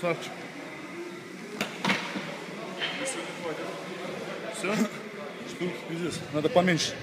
Красавчик. Все? Штук, пиздец. Надо поменьше.